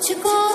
तुझको